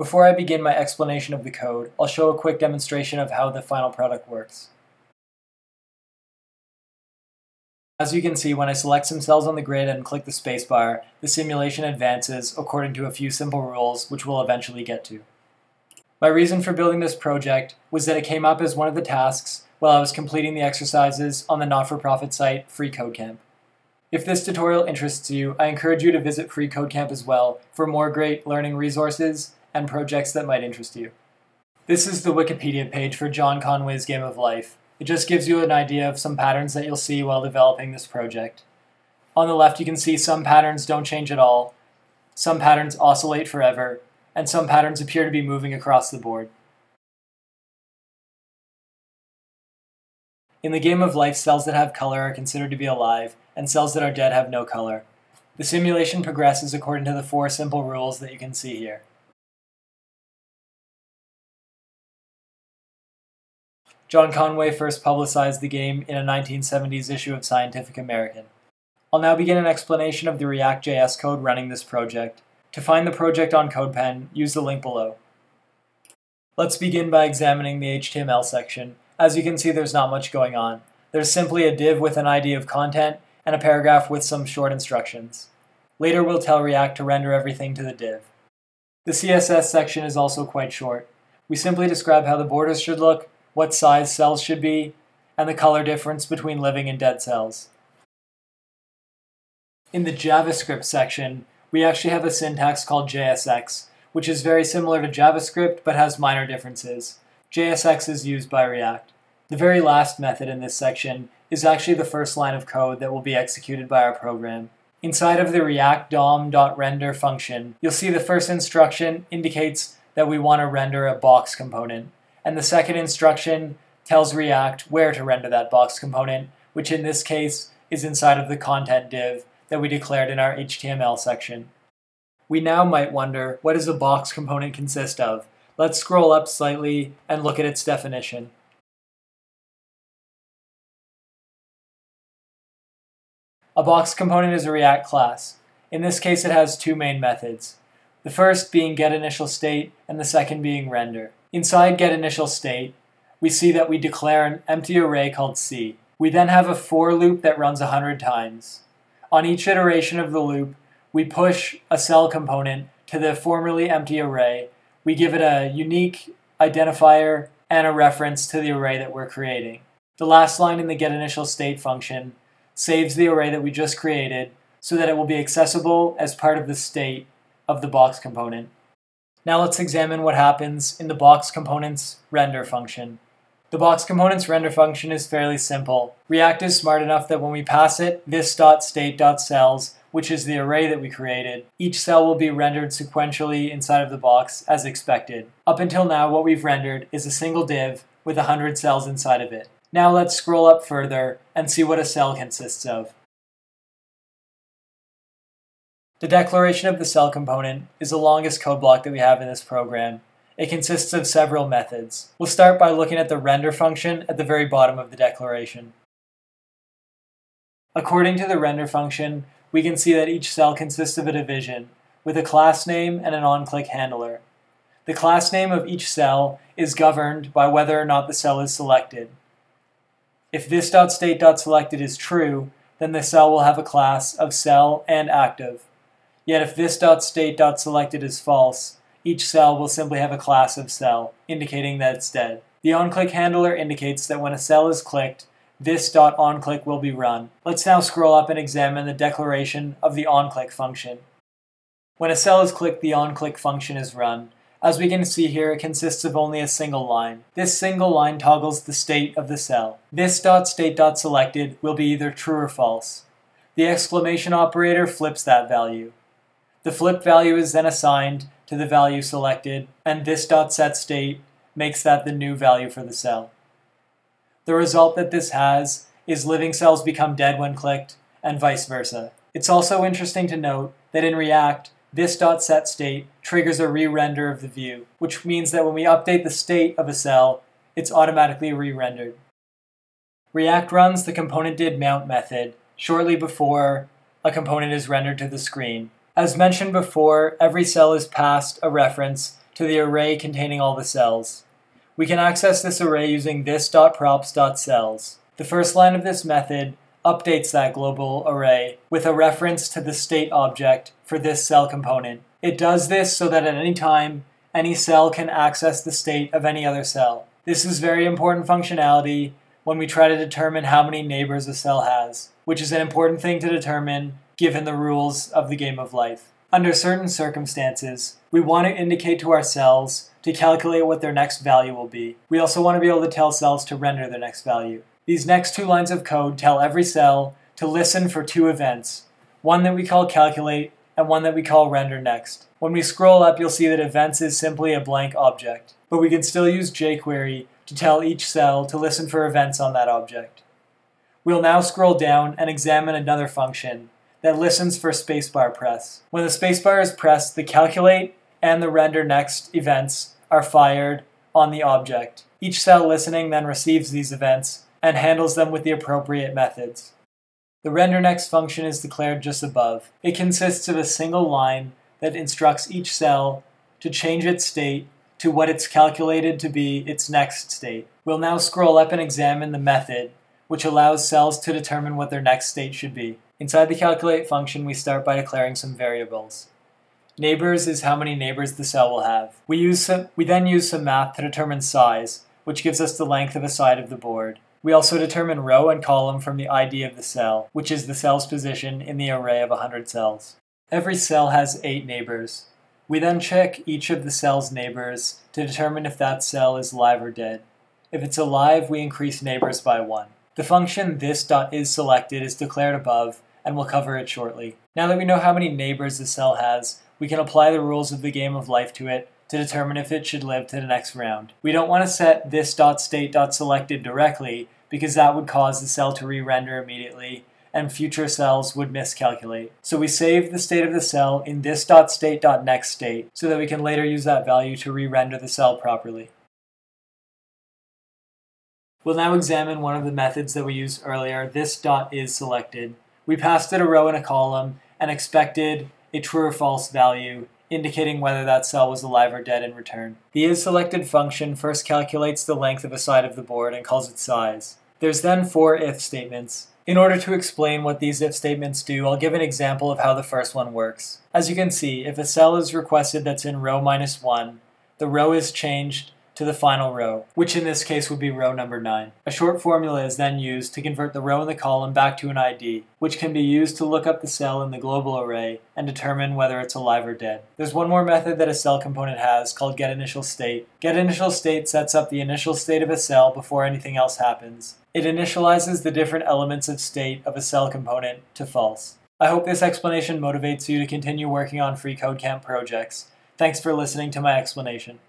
Before I begin my explanation of the code, I'll show a quick demonstration of how the final product works. As you can see, when I select some cells on the grid and click the spacebar, the simulation advances according to a few simple rules, which we'll eventually get to. My reason for building this project was that it came up as one of the tasks while I was completing the exercises on the not-for-profit site FreeCodeCamp. If this tutorial interests you, I encourage you to visit FreeCodeCamp as well for more great learning resources and projects that might interest you. This is the Wikipedia page for John Conway's Game of Life. It just gives you an idea of some patterns that you'll see while developing this project. On the left, you can see some patterns don't change at all, some patterns oscillate forever, and some patterns appear to be moving across the board. In the game of life, cells that have color are considered to be alive, and cells that are dead have no color. The simulation progresses according to the four simple rules that you can see here. John Conway first publicized the game in a 1970s issue of Scientific American. I'll now begin an explanation of the React.js code running this project. To find the project on CodePen, use the link below. Let's begin by examining the HTML section. As you can see, there's not much going on. There's simply a div with an ID of content and a paragraph with some short instructions. Later we'll tell React to render everything to the div. The CSS section is also quite short. We simply describe how the borders should look, what size cells should be, and the color difference between living and dead cells. In the JavaScript section, we actually have a syntax called JSX, which is very similar to JavaScript but has minor differences. JSX is used by React. The very last method in this section is actually the first line of code that will be executed by our program. Inside of the React DOM.render function, you'll see the first instruction indicates that we want to render a box component and the second instruction tells React where to render that box component, which in this case is inside of the content div that we declared in our HTML section. We now might wonder, what does a box component consist of? Let's scroll up slightly and look at its definition. A box component is a React class. In this case, it has two main methods. The first being getInitialState and the second being render. Inside getInitialState, we see that we declare an empty array called C. We then have a for loop that runs 100 times. On each iteration of the loop, we push a cell component to the formerly empty array. We give it a unique identifier and a reference to the array that we're creating. The last line in the getInitialState function saves the array that we just created so that it will be accessible as part of the state of the box component. Now let's examine what happens in the box component's render function. The box component's render function is fairly simple. React is smart enough that when we pass it this.state.cells, which is the array that we created, each cell will be rendered sequentially inside of the box as expected. Up until now, what we've rendered is a single div with 100 cells inside of it. Now let's scroll up further and see what a cell consists of. The declaration of the cell component is the longest code block that we have in this program. It consists of several methods. We'll start by looking at the render function at the very bottom of the declaration. According to the render function, we can see that each cell consists of a division, with a class name and an on-click handler. The class name of each cell is governed by whether or not the cell is selected. If this.state.selected is true, then the cell will have a class of cell and active. Yet if this.state.selected is false, each cell will simply have a class of cell, indicating that it's dead. The onClick handler indicates that when a cell is clicked, this.onClick will be run. Let's now scroll up and examine the declaration of the onClick function. When a cell is clicked, the onClick function is run. As we can see here, it consists of only a single line. This single line toggles the state of the cell. This.state.selected will be either true or false. The exclamation operator flips that value. The flip value is then assigned to the value selected, and this dot set state makes that the new value for the cell. The result that this has is living cells become dead when clicked, and vice versa. It's also interesting to note that in React, this dot set state triggers a re-render of the view, which means that when we update the state of a cell, it's automatically re-rendered. React runs the component did mount method shortly before a component is rendered to the screen, as mentioned before, every cell is passed a reference to the array containing all the cells. We can access this array using this.props.cells. The first line of this method updates that global array with a reference to the state object for this cell component. It does this so that at any time, any cell can access the state of any other cell. This is very important functionality when we try to determine how many neighbors a cell has, which is an important thing to determine given the rules of the game of life. Under certain circumstances, we want to indicate to our cells to calculate what their next value will be. We also want to be able to tell cells to render their next value. These next two lines of code tell every cell to listen for two events, one that we call calculate and one that we call render next. When we scroll up, you'll see that events is simply a blank object, but we can still use jQuery to tell each cell to listen for events on that object. We'll now scroll down and examine another function that listens for spacebar press. When the spacebar is pressed, the calculate and the render next events are fired on the object. Each cell listening then receives these events and handles them with the appropriate methods. The render next function is declared just above. It consists of a single line that instructs each cell to change its state to what it's calculated to be its next state. We'll now scroll up and examine the method, which allows cells to determine what their next state should be. Inside the calculate function, we start by declaring some variables. Neighbors is how many neighbors the cell will have. We, use some, we then use some math to determine size, which gives us the length of a side of the board. We also determine row and column from the ID of the cell, which is the cell's position in the array of 100 cells. Every cell has 8 neighbors. We then check each of the cell's neighbors to determine if that cell is alive or dead. If it's alive, we increase neighbors by 1. The function this.isSelected is declared above, and we'll cover it shortly. Now that we know how many neighbors the cell has, we can apply the rules of the game of life to it to determine if it should live to the next round. We don't want to set this.state.selected directly because that would cause the cell to re-render immediately and future cells would miscalculate. So we save the state of the cell in this.state.next state so that we can later use that value to re-render the cell properly. We'll now examine one of the methods that we used earlier, this.isSelected. We passed it a row and a column and expected a true or false value indicating whether that cell was alive or dead in return. The isSelected function first calculates the length of a side of the board and calls it size. There's then four if statements. In order to explain what these if statements do, I'll give an example of how the first one works. As you can see, if a cell is requested that's in row minus 1, the row is changed to the final row, which in this case would be row number 9. A short formula is then used to convert the row in the column back to an ID, which can be used to look up the cell in the global array and determine whether it's alive or dead. There's one more method that a cell component has called getInitialState. GetInitialState sets up the initial state of a cell before anything else happens. It initializes the different elements of state of a cell component to false. I hope this explanation motivates you to continue working on FreeCodeCamp projects. Thanks for listening to my explanation.